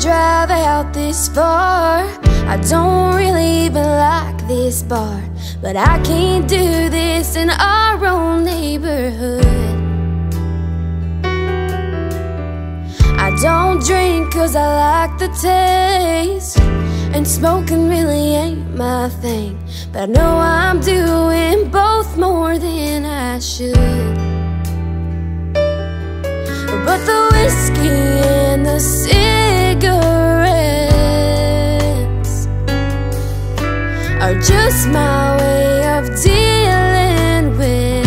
drive out this far I don't really even like this bar But I can't do this in our own neighborhood. I don't drink cause I like the taste And smoking really ain't my thing. But I know I'm doing both more than I should. But the whiskey It's my way of dealing with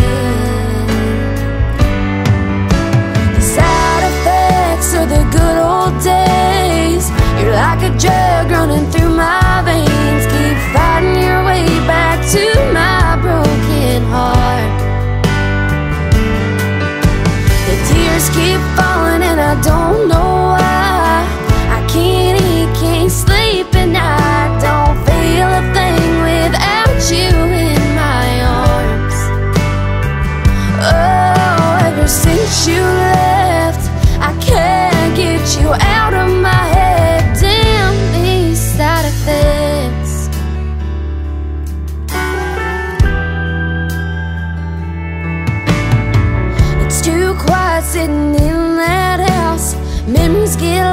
the side effects of the good old days. You're like a drug running through. you left. I can't get you out of my head. Damn these side effects. It's too quiet sitting in that house. Memories get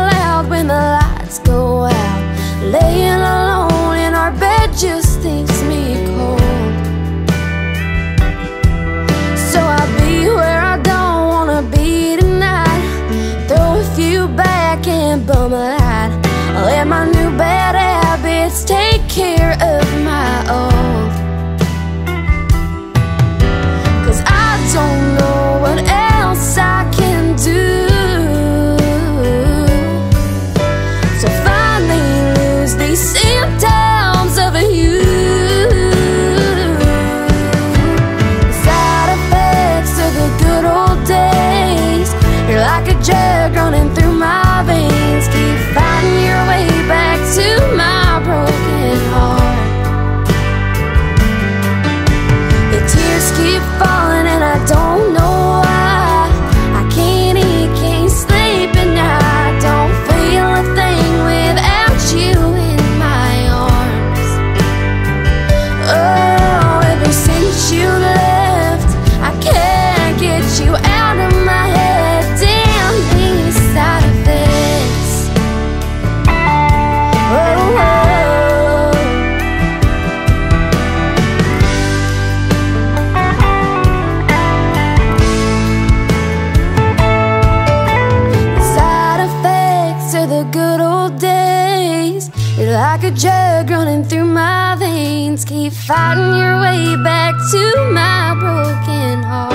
jug running through my veins. Keep fighting your way back to my broken heart.